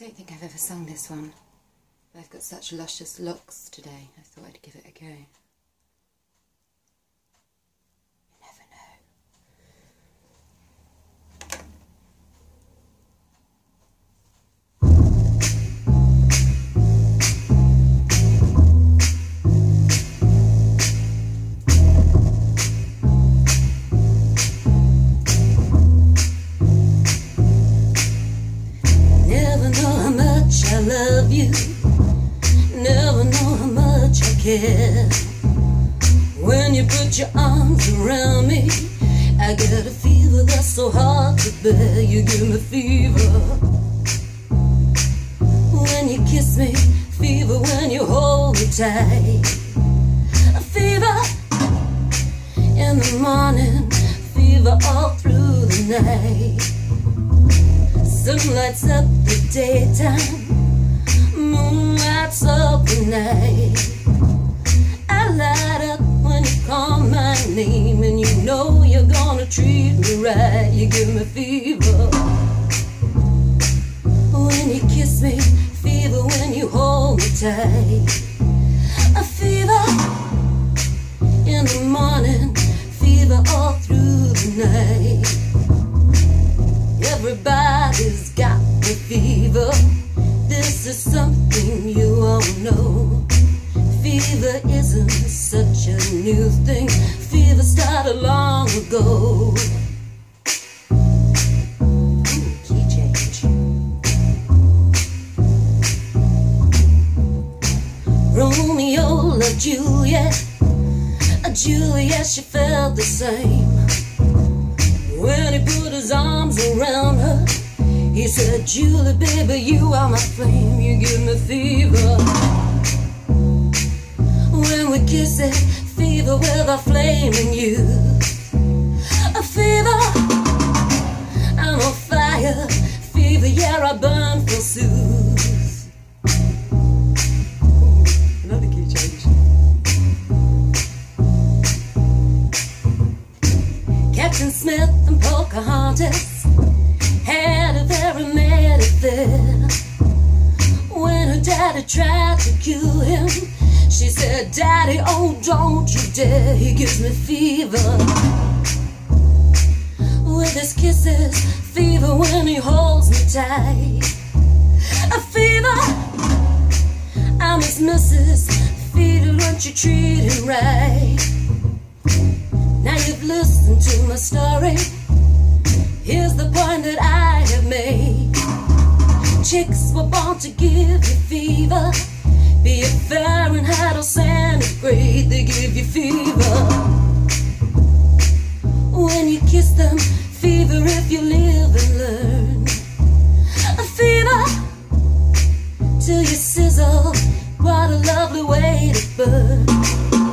don't think I've ever sung this one, but I've got such luscious looks today, I thought I'd give it a go. Care. When you put your arms around me, I get a fever that's so hard to bear. You give me fever. When you kiss me, fever when you hold me tight. A fever in the morning, fever all through the night. Sun lights up the daytime moon lights up the night light up when you call my name And you know you're gonna treat me right. You give me fever. When you kiss me Fever when you hold me tight. A fever In the morning Fever all through the night. Everybody's got the fever. This is something you all know. Fever isn't such a new thing. Fever started long ago. key change. Romeo loved Juliet. Juliet, she felt the same. When he put his arms around her. He said, Julie, baby, you are my flame, you give me fever. When we kiss it, fever with a flame in you. A fever, I'm on fire, fever, yeah, I burn for soothe. Another key change. Captain Smith and Pocahontas had a very mad affair. When her daddy tried to kill him, she said, Daddy, oh, don't you dare, he gives me fever. With his kisses, fever when he holds me tight. A fever, I'm his missus, fever, don't you treat him right. Now you've listened to my story. Here's the point that I have made. Chicks were born to give you fever. You fever. When you kiss them, fever if you live and learn. A fever till you sizzle. What a lovely way to burn.